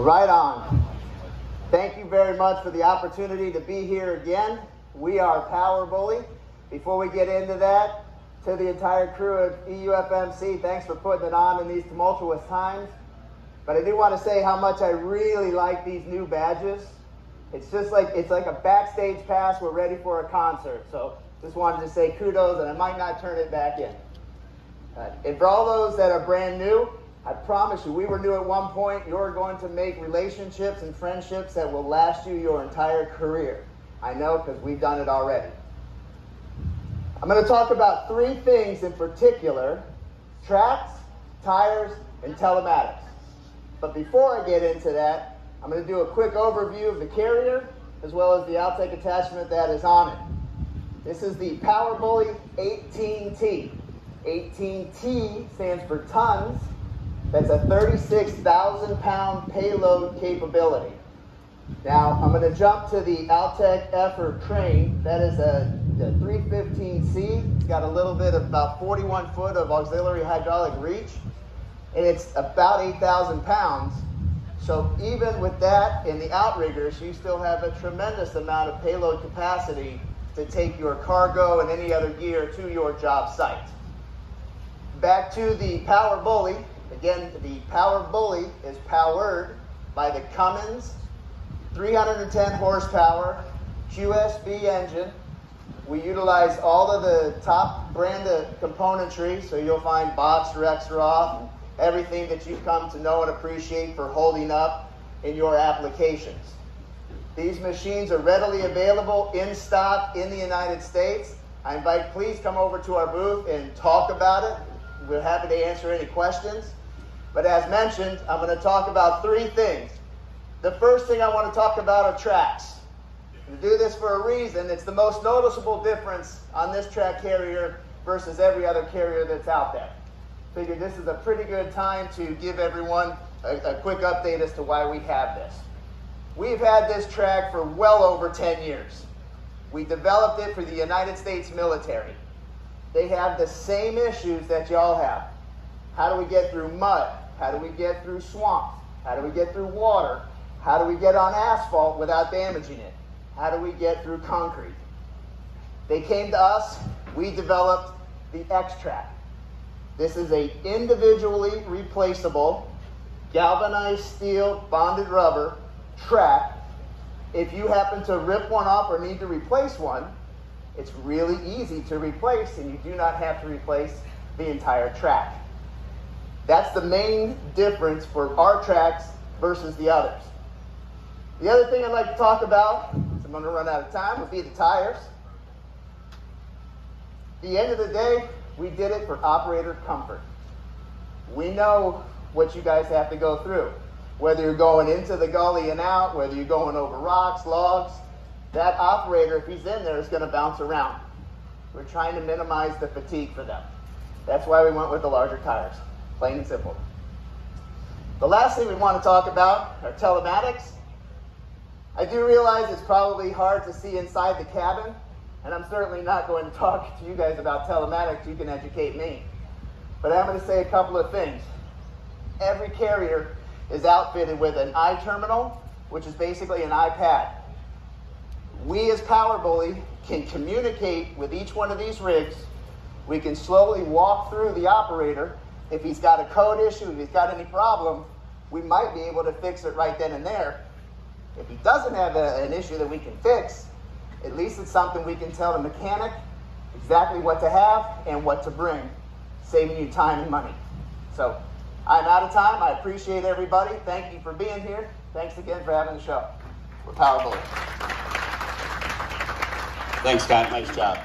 Right on. Thank you very much for the opportunity to be here again. We are PowerBully. Before we get into that, to the entire crew at EUFMC, thanks for putting it on in these tumultuous times. But I do want to say how much I really like these new badges. It's just like it's like a backstage pass. We're ready for a concert. So just wanted to say kudos, and I might not turn it back in. And for all those that are brand new, I promise you, we were new at one point. You're going to make relationships and friendships that will last you your entire career. I know because we've done it already. I'm going to talk about three things in particular tracks, tires, and telematics. But before I get into that, I'm going to do a quick overview of the carrier as well as the Altec attachment that is on it. This is the PowerBully 18T. 18T stands for tons. That's a 36,000 pound payload capability. Now, I'm going to jump to the Altec Effort Train. That is a, a 315C. It's got a little bit of about 41 foot of auxiliary hydraulic reach, and it's about 8,000 pounds. So even with that and the outriggers, you still have a tremendous amount of payload capacity to take your cargo and any other gear to your job site. Back to the PowerBully. Again, the PowerBully is powered by the Cummins 310 horsepower QSB engine. We utilize all of the top brand of componentry, so you'll find Bosch, Rexroth, everything that you've come to know and appreciate for holding up in your applications. These machines are readily available in stock in the United States. I invite please come over to our booth and talk about it. We're happy to answer any questions. But as mentioned, I'm going to talk about three things. The first thing I want to talk about are tracks. We do this for a reason. It's the most noticeable difference on this track carrier versus every other carrier that's out there. Figured this is a pretty good time to give everyone a, a quick update as to why we have this. We've had this track for well over 10 years. We developed it for the United States military. They have the same issues that y'all have. How do we get through mud? How do we get through swamps? How do we get through water? How do we get on asphalt without damaging it? How do we get through concrete? They came to us, we developed the X-Track. This is a individually replaceable galvanized steel bonded rubber track. If you happen to rip one off or need to replace one, it's really easy to replace and you do not have to replace the entire track. That's the main difference for our tracks versus the others. The other thing I'd like to talk about, I'm going to run out of time, would be the tires. At the end of the day, we did it for operator comfort. We know what you guys have to go through. Whether you're going into the gully and out, whether you're going over rocks, logs, that operator, if he's in there, is going to bounce around. We're trying to minimize the fatigue for them. That's why we went with the larger tires, plain and simple. The last thing we want to talk about are telematics. I do realize it's probably hard to see inside the cabin, and I'm certainly not going to talk to you guys about telematics. You can educate me. But I'm going to say a couple of things. Every carrier is outfitted with an iTerminal, which is basically an iPad. We as PowerBully can communicate with each one of these rigs. We can slowly walk through the operator. If he's got a code issue, if he's got any problem, we might be able to fix it right then and there if he doesn't have a, an issue that we can fix, at least it's something we can tell the mechanic exactly what to have and what to bring, saving you time and money. So I'm out of time. I appreciate everybody. Thank you for being here. Thanks again for having the show. We're PowerBully. Thanks, Scott. Nice job.